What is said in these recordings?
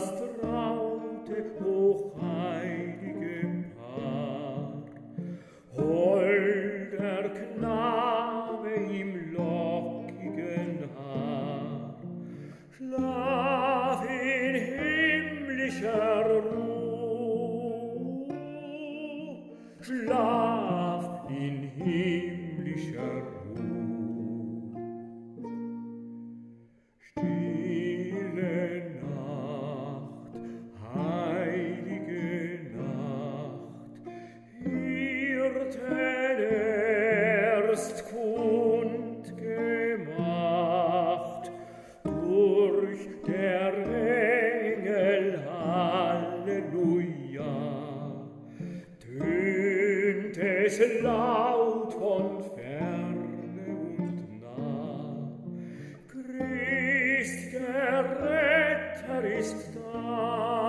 das traute, hochheilige Paar. Holder Knabe im lockigen Haar, schlaf in himmlischer Ruh, schlaf in himmlischer Ruh. Christ, der Retter, ist da.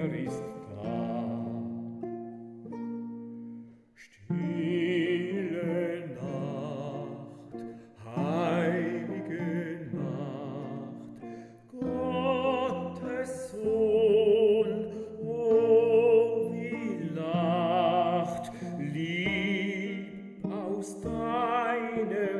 Retter, ist da. Stille Nacht, heilige Nacht, Gottes Sohn, o wie lacht, lieb aus deinem